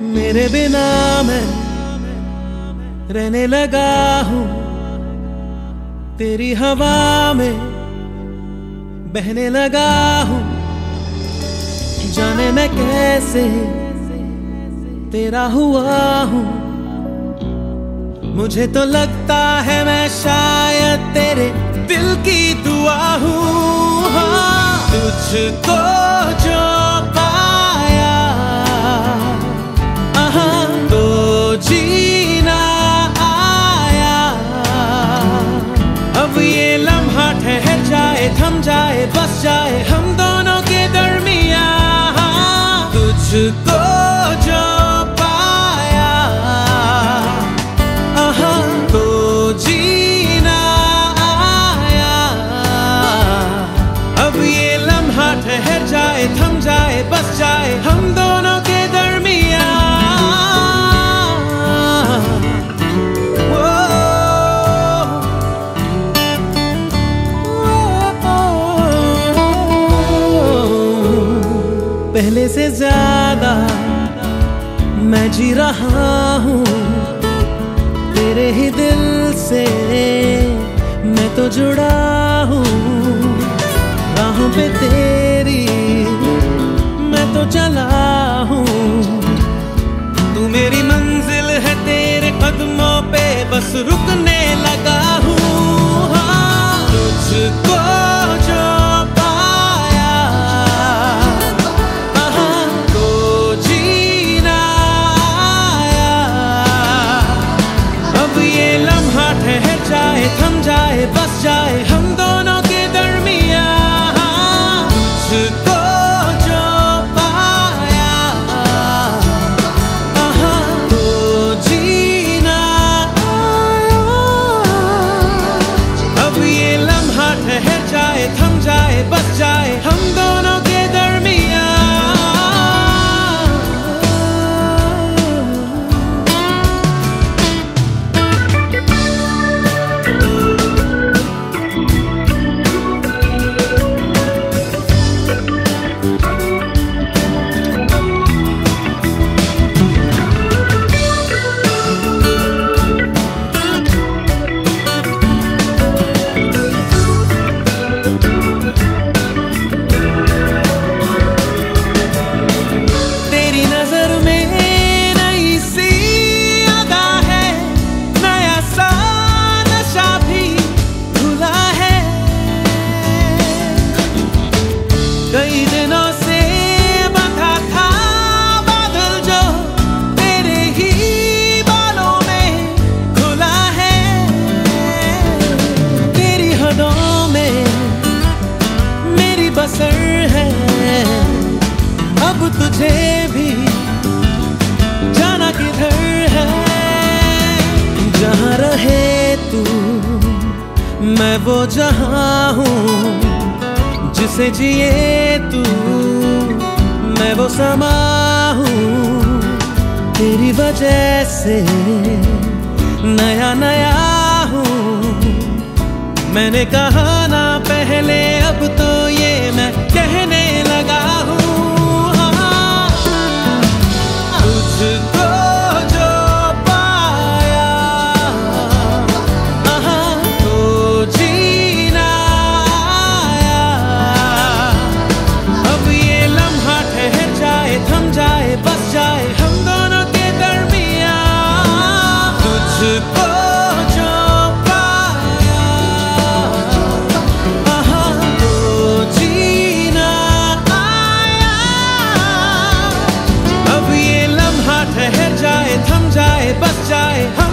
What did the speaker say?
मेरे बिना मैं रहने लगा हूँ। तेरी हवा में बहने लगा हूँ। जाने मैं कैसे तेरा हुआ हूँ। मुझे तो लगता है मैं शायद तेरे दिल की दुआ हूँ। हाँ, तुझको जाए बस जाए हम दोनों के दरमिया तुझको पहले से ज़्यादा मैं जी रहा हूँ। तेरे ही दिल से मैं तो जुड़ा हूँ। राहों पे तेरी मैं तो चला हूँ। तू मेरी मंजिल है तेरे कदमों पे, बस रुकने try it. But मैं वो जहाँ हूँ, जिसे जिए तू। मैं वो समा हूँ, तेरी वजह से नया नया हूँ। मैंने कहा ना पहले die.